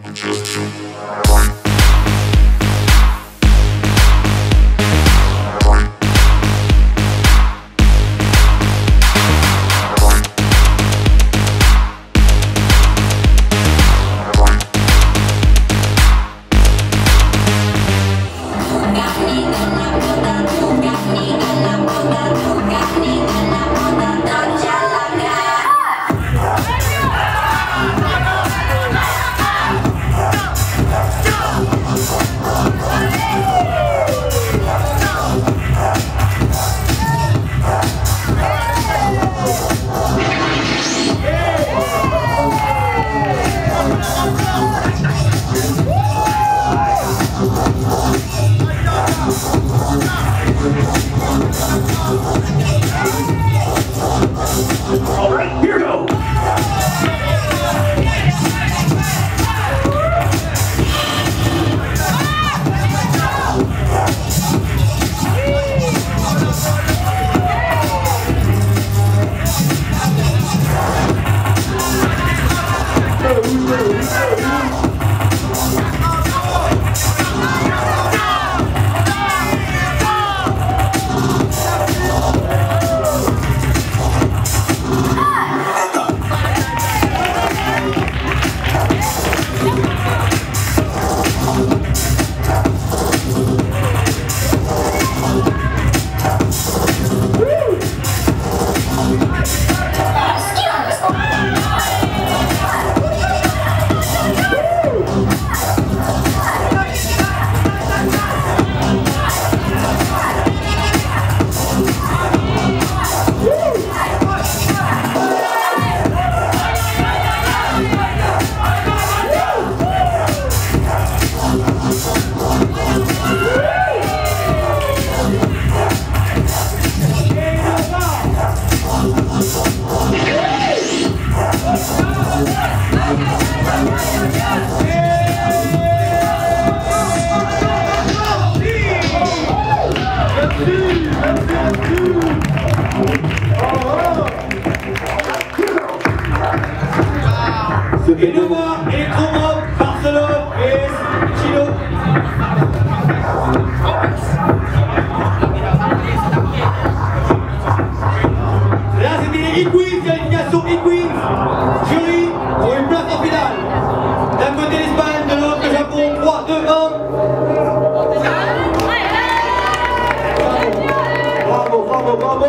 Just you. Innova, qualification jury pour une place en finale. D'un côté l'Espagne, de l'autre le Japon, 3, 2, 1. Bravo, bravo, bravo